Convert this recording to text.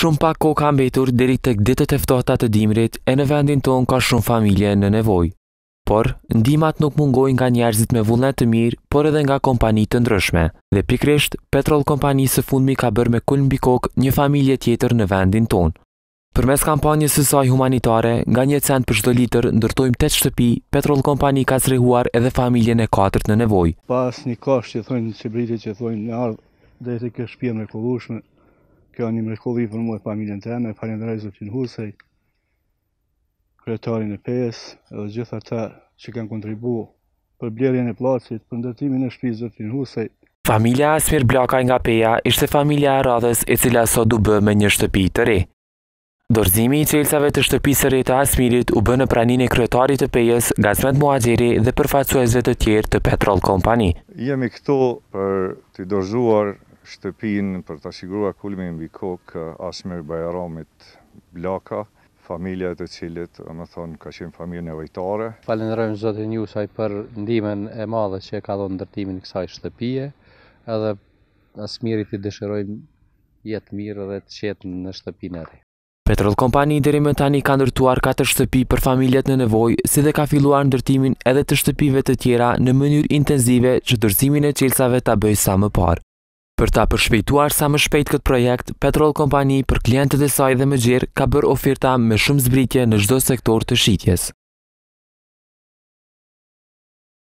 Shumë pak kohë ka mbetur deri tek ditët e ftohta të dimrit e në vendin tonë ka shumë familje në nevojë. Por, ndihmat nuk mungojnë nga njerëzit me vullnet të mirë, por edhe nga kompani të ndryshme. Dhe pikërisht, Petrol Company së fundmi ka bërë me kulm mbi kokë një familje tjetër në vendin tonë. Përmes kampanjës së saj humanitare, nga një cent për çdo litër, ndërtojmë 8 shtëpi, Petrol Company ka strehuar edhe familjen e katërt në nevojë. Pas një kashë që thonë çebritë që thonë me ardh deri te kjo shtëpi e mrekullueshme. Kjo është një mrekulli për mua e familjen time. Falenderoj zotin Jusaj, kryetarin e Pejës, edhe gjithë ata që kanë kontribu për blerjen e pllacit, për ndërtimin e shpisë zotin Jusaj. Familja e Asmir Blakajt nga Peja ishte familja e radhës e cila sot u bë me një shtëpi të re. Dorëzimi i çelësave të shtëpisë së re të Asmirit u bë në praninë e kryetarit të Pejës, Gazmend Muhaxheri dhe përfaqësuesve të tjerë të Petrol Company. Jemi këtu për t'i dorëzuar shtëpinë për ta siguruar kulmin mbi kokë Asmir Bajramit Blakaj, Familja e të cilit domethënë ka qenë familje nevojtare. Falënderojmë zotin Jusaj për ndihmën e madhe që e ka dhënë ndërtimin e kësaj shtëpie edhe Asmirit i dëshirojmë jetë të mirë dhe të qetë në shtëpinë e re. Petrol Company deri më tani ka ndërtuar katër shtëpi për familjet në nevojë si dhe ka filluar ndërtimin edhe të shtëpive të tjera në mënyrë intenzive që dorëzimin e çelësave ta bëjë sa më parë. Për ta përshpejtuar sa më shpejt këtë projekt, Petrol Company për klientët e saj dhe më gjerë ka bërë oferta me shumë zbritje në çdo sektor të shitjes.